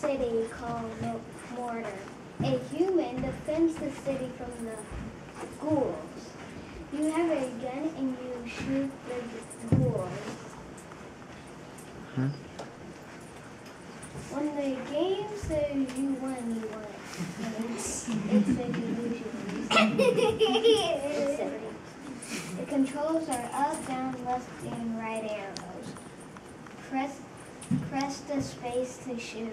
city called Mo- Mortar. A human defends the city from the ghouls. You have a gun and you shoot the ghouls. Hmm? When the game says you won, you won. It's, it's a delusion. the controls are up, down, left, and right arrows. Press press the space to shoot.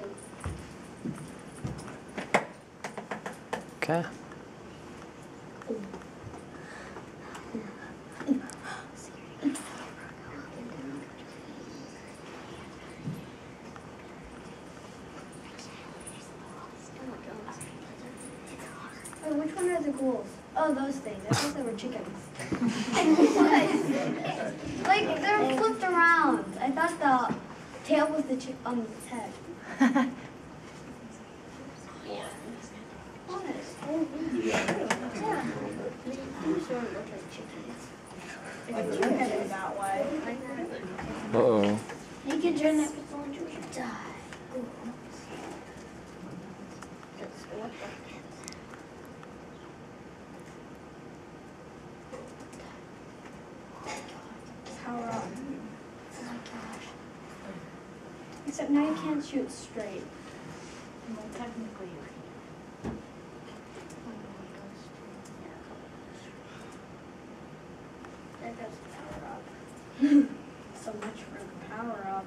Okay. Oh, which one are the ghouls? Oh, those things. I thought they were chickens. like they're flipped around. I thought the tail was the chick on um, its head. Honest. Yeah. They sort of look like chickens. If you look it that way. Uh oh. You can turn that pistol into a die. Power up. Oh my gosh. Except now you can't shoot straight. Well, technically you There power up. so much for the power up.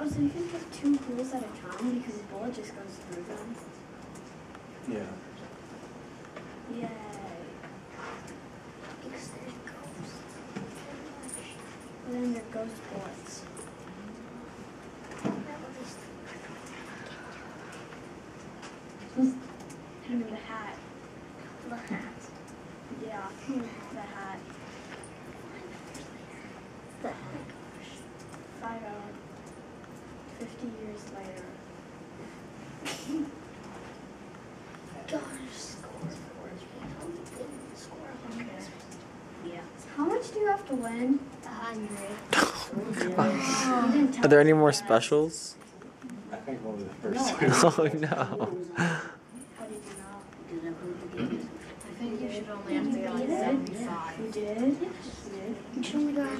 Oh, so you can put two ghouls at a time because the bullet just goes through them? Yeah. Yay. Because there's ghosts. And then there ghost bullets. Hit him in the hat. The hat. Yeah, the hat. The Five out. Fifty years later. gosh, score. Score a. Yeah. How much do you have to win? A hundred. You didn't tell Are there any more specials? I think only the first Oh two. no. How did you know? I think you should only have to get like seventy-five. You did? You did? You only got